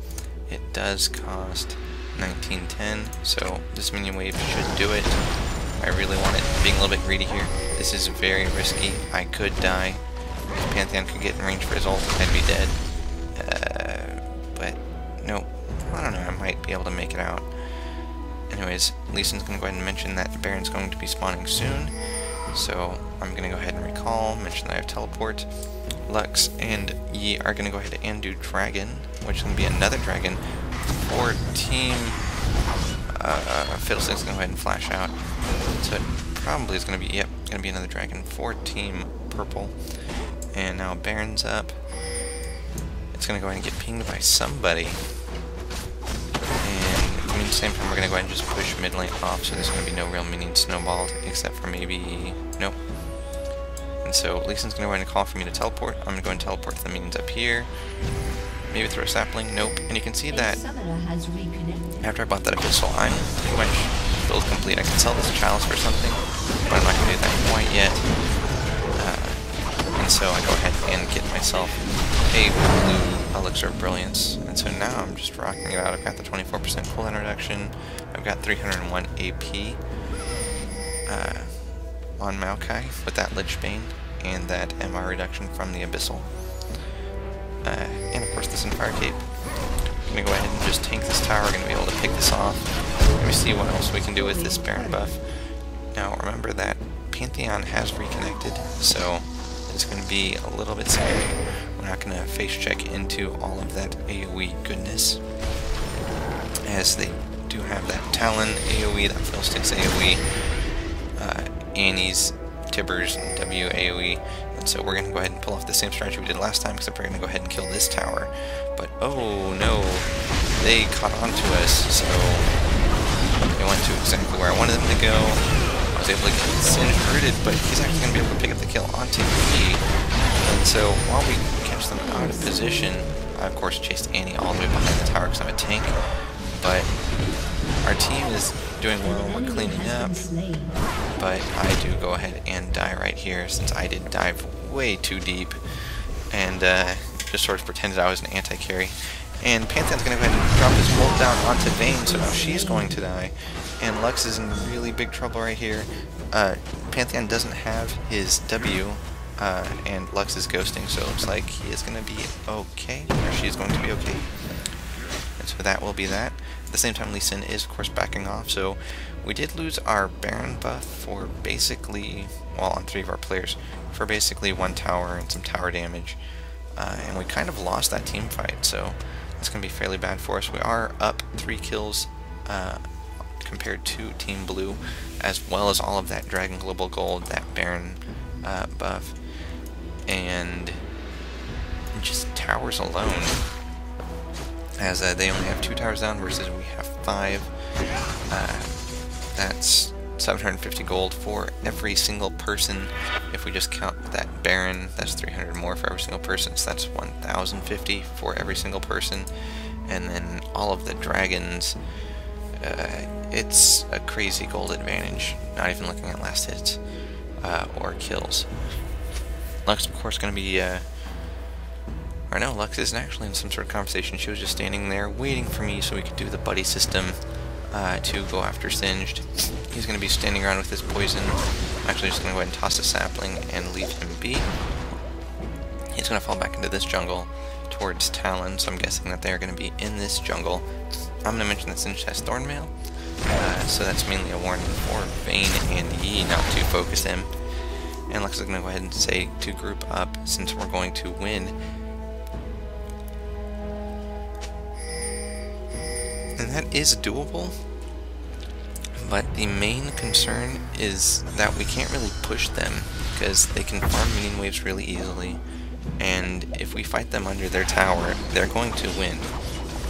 it does cost 1910, so this minion wave should do it. I really want it. Being a little bit greedy here. This is very risky. I could die. If Pantheon could get in range for his ult, I'd be dead. Uh, but, no, I don't know, I might be able to make it out. Anyways, Lee Sin's going to go ahead and mention that the Baron's going to be spawning soon. So I'm going to go ahead and recall, mention that I have teleport. Lux and Yi are going to go ahead and do Dragon, which to be another Dragon for Team uh, Fiddlestick's going to go ahead and flash out. So it probably is going to be, yep, going to be another Dragon for Team Purple. And now Baron's up. It's going to go ahead and get pinged by somebody And at the same time, we're going to go ahead and just push mid lane off, so there's going to be no real minion snowballed, except for maybe... nope. So Lee Sin's going to go ahead and call for me to teleport. I'm going to go and teleport to the minions up here. Maybe throw a sapling, nope. And you can see that after I bought that Abyssal, I'm pretty much build complete. I can sell this Chalice for something, but I'm not going to do that quite yet. Uh, and so I go ahead and get myself a blue Elixir of Brilliance. And so now I'm just rocking it out. I've got the 24% cooldown reduction. I've got 301 AP uh, on Maokai with that Lich Bane and that MR reduction from the Abyssal. Uh, and of course this Fire Cape. I'm going to go ahead and just tank this tower. We're going to be able to pick this off. Let me see what else we can do with this Baron buff. Now remember that Pantheon has reconnected, so it's going to be a little bit scary. We're not going to face check into all of that AoE goodness, as they do have that Talon AoE, that Fiddlesticks AoE, uh, Annie's Tibbers W AoE, And so we're going to go ahead and pull off the same strategy we did last time, except we're going to go ahead and kill this tower. But, oh no, they caught on to us, so they went to exactly where I wanted them to go. I was able to get Singed rooted, but he's actually going to be able to pick up the kill onto me. And so while we catch them out of position, I of course chased Annie all the way behind the tower because I'm a tank. But our team is doing well, we're cleaning up, but I do go ahead and die right here since I did dive way too deep and uh, just sort of pretended I was an anti-carry. And Pantheon's going to go ahead and drop his bolt down onto Vayne, so now she's going to die. And Lux is in really big trouble right here. Uh, Pantheon doesn't have his W, uh, and Lux is ghosting, so it looks like he is going to be okay, or she's going to be okay. And so that will be that. The same time, Lee Sin is, of course, backing off, so we did lose our Baron buff for basically, well, on three of our players, for basically one tower and some tower damage. Uh, and we kind of lost that team fight, so that's going to be fairly bad for us. We are up three kills uh, compared to Team Blue, as well as all of that Dragon Global Gold, that Baron uh, buff, and just towers alone. As uh, they only have two towers down versus we have five. Uh, that's 750 gold for every single person. If we just count that Baron, that's 300 more for every single person, so that's 1,050 for every single person. And then all of the dragons, uh, it's a crazy gold advantage, not even looking at last hits uh, or kills. Lux, of course, going to be, uh, or no, Lux isn't actually in some sort of conversation. She was just standing there waiting for me so we could do the buddy system uh, to go after Singed. He's going to be standing around with his poison. I'm actually just going to go ahead and toss a sapling and leave him be. He's going to fall back into this jungle towards Talon, so I'm guessing that they're going to be in this jungle. I'm going to mention that Singed has Thornmail, uh, so that's mainly a warning for Vayne and Yi not to focus him. And Lux is going to go ahead and say to group up since we're going to win. And that is doable, but the main concern is that we can't really push them because they can farm minion waves really easily and if we fight them under their tower they're going to win.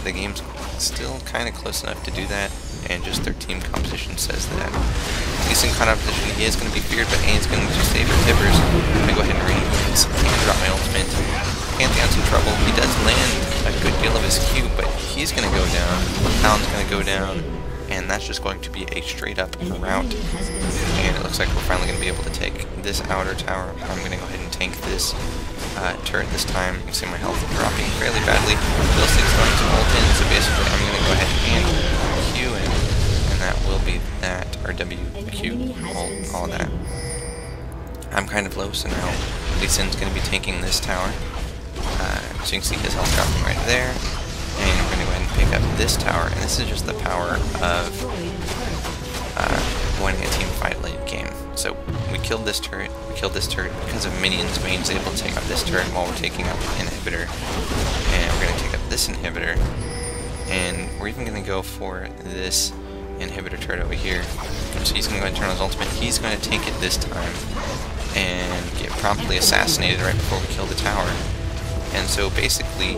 The game's still kind of close enough to do that and just their team composition says that. Decent kind of position, he is going to be feared but Annie's going to save her Tibbers. I'm going to go ahead and read and drop my ultimate. Pantheon's in trouble. He does land a good deal of his Q but he's going to go down. Talon's going to go down and that's just going to be a straight up route. And it looks like we're finally going to be able to take this outer tower. I'm going to go ahead and tank this uh, turret this time. You see my health dropping fairly badly. Fiddlestick's going to ult in, so basically I'm going to go ahead and Q in, and that will be that, or WQ, all, all that. I'm kind of low, so now Lee Sin's going to be tanking this tower. So you can see his health dropping right there. And we're going to go ahead and pick up this tower, and this is just the power of uh, winning a team fight late game. So we killed this turret, we killed this turret because of minions. Vayne's able to take out this turret while we're taking out the inhibitor. And we're going to take up this inhibitor. And we're even going to go for this inhibitor turret over here. So he's going to go and turn on his ultimate. He's going to take it this time and get promptly assassinated right before we kill the tower. And so basically,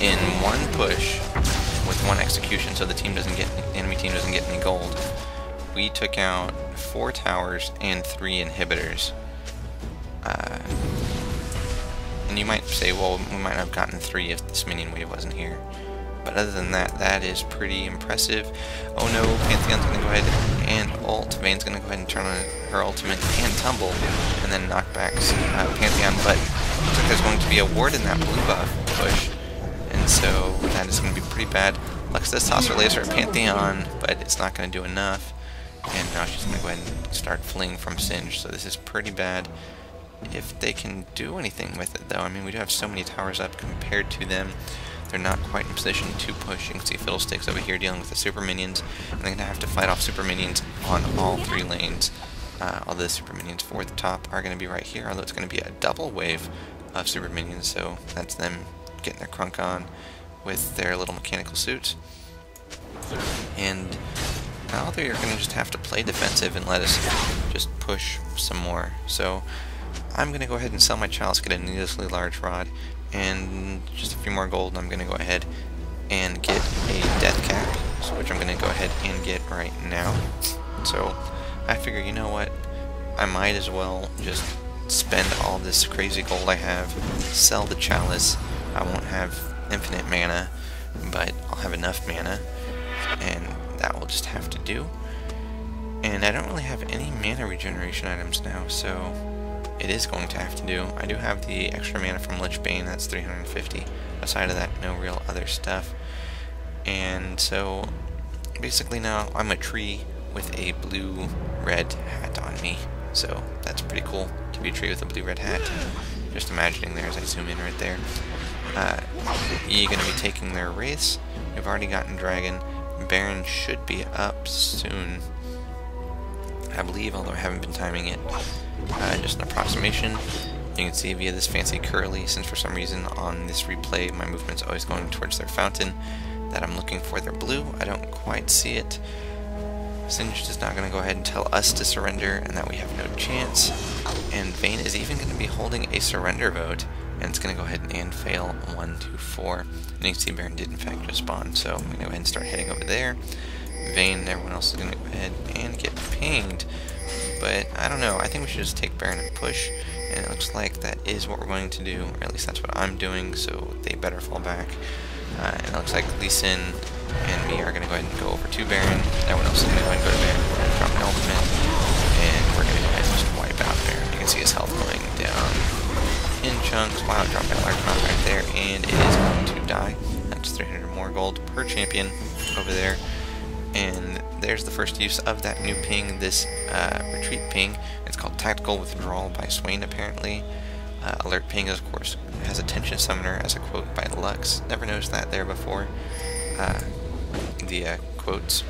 in one push with one execution so the team doesn't get enemy team doesn't get any gold. We took out four towers and three inhibitors. Uh, and you might say, well, we might have gotten three if this minion wave wasn't here. But other than that, that is pretty impressive. Oh no, Pantheon's to go ahead and ult. Vayne's to go ahead and turn on her ultimate and tumble, and then knock back uh, Pantheon. But looks like there's going to be a ward in that blue buff push and so that is going to be pretty bad. Toss her laser at Pantheon, but it's not going to do enough. And now she's going to go ahead and start fleeing from Singed, so this is pretty bad. If they can do anything with it, though, I mean, we do have so many towers up compared to them. They're not quite in position to push. You can see Fiddlesticks over here dealing with the super minions, and they're going to have to fight off super minions on all three lanes. Uh, all the super minions for the top are going to be right here, although it's going to be a double wave of super minions, so that's them getting their crunk on with their little mechanical suits. And now they're going to just have to play defensive and let us just push some more. So I'm going to go ahead and sell my chalice, get a needlessly large rod, and just a few more gold, and I'm going to go ahead and get a death cap, which I'm going to go ahead and get right now. So I figure, you know what, I might as well just spend all this crazy gold I have, sell the chalice, I won't have infinite mana, but I'll have enough mana, and that will just have to do. And I don't really have any mana regeneration items now, so it is going to have to do. I do have the extra mana from Lich Bane, that's 350. Aside of that, no real other stuff. And so, basically now, I'm a tree with a blue-red hat on me. So, that's pretty cool be a tree with a blue-red hat. Just imagining there as I zoom in right there. Uh, you're going to be taking their race. We've already gotten Dragon. Baron should be up soon. I believe, although I haven't been timing it. Uh, just an approximation. You can see via this fancy curly, since for some reason on this replay my movement's always going towards their fountain, that I'm looking for their blue. I don't quite see it. Singed is now going to go ahead and tell us to surrender and that we have no chance. And Vayne is even going to be holding a surrender vote, and it's going to go ahead and fail 1, 2, 4. And you can see Baron did in fact respond, so I'm going to go ahead and start heading over there. Vayne and everyone else is going to go ahead and get pinged. But I don't know, I think we should just take Baron and push. And it looks like that is what we're going to do, or at least that's what I'm doing, so they better fall back. Uh, and it looks like Lee Sin and me are going to go ahead and go over to Baron. Everyone else is going to go ahead and go to Baron. Drop an ultimate, and we're going to go ahead and just wipe out Baron. See his health going down in chunks. Wow, dropping a large amount right there, and it is going to die. That's 300 more gold per champion over there and there's the first use of that new ping, this uh, retreat ping. It's called Tactical Withdrawal by Swain, apparently. Uh, alert ping, of course, has Attention summoner as a quote by Lux. Never noticed that there before. Uh, the uh, quotes.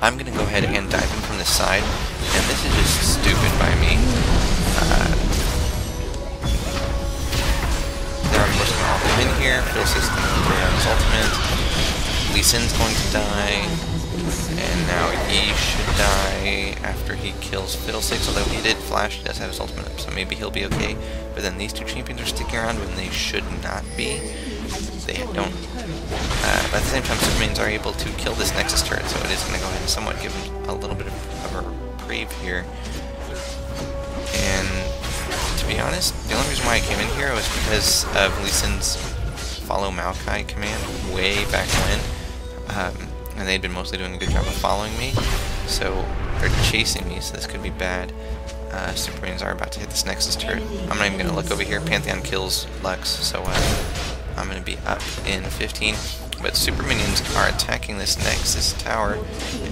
I'm going to go ahead and dive in from the side, and this is just stupid by me. Uh, there I'm of them in here. Phil system ultimate. Lee Sin's going to die, and now he should die after he kills Fiddlesticks, although he did flash, he does have his ultimate up, so maybe he'll be okay. But then these two champions are sticking around when they should not be. They don't... Uh, at the same time, Supermans are able to kill this Nexus turret, so it is going to go ahead and somewhat give him a little bit of, a reprieve here. And to be honest, the only reason why I came in here was because of Lee Sin's follow Maokai command way back when. Um, and they'd been mostly doing a good job of following me. So they're chasing me, so this could be bad. Uh, are about to hit this Nexus turret. I'm not even going to look over here. Pantheon kills Lux, so uh, I'm going to be up in 15. But Super Minions are attacking this Nexus tower,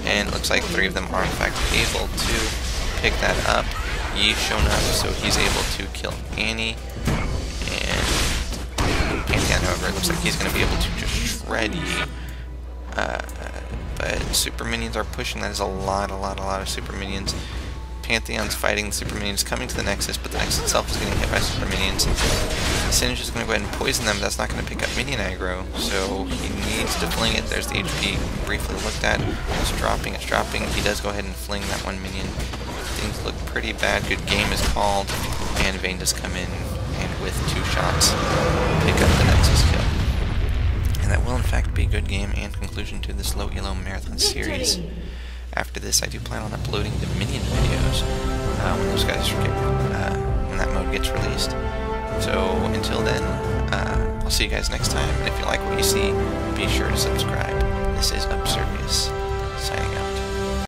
and it looks like three of them are in fact able to pick that up. Yi's shown up, so he's able to kill Annie. And Pantheon, however, it looks like he's going to be able to just shred Yi. Uh, but super minions are pushing. That is a lot, a lot, a lot of super minions. Pantheon's fighting the super minions coming to the Nexus, but the Nexus itself is getting hit by super minions. Singed is going to go ahead and poison them, but that's not going to pick up minion aggro, so he needs to fling it. There's the HP briefly looked at. It's dropping, it's dropping. He does go ahead and fling that one minion. Things look pretty bad. Good game is called, and Vayne does come in and with two shots pick up the Nexus kill and that will in fact be a good game and conclusion to this low elo marathon series. After this, I do plan on uploading the minion videos uh, when those guys get, uh, when that mode gets released. So until then, uh, I'll see you guys next time. And if you like what you see, be sure to subscribe. This is Observious.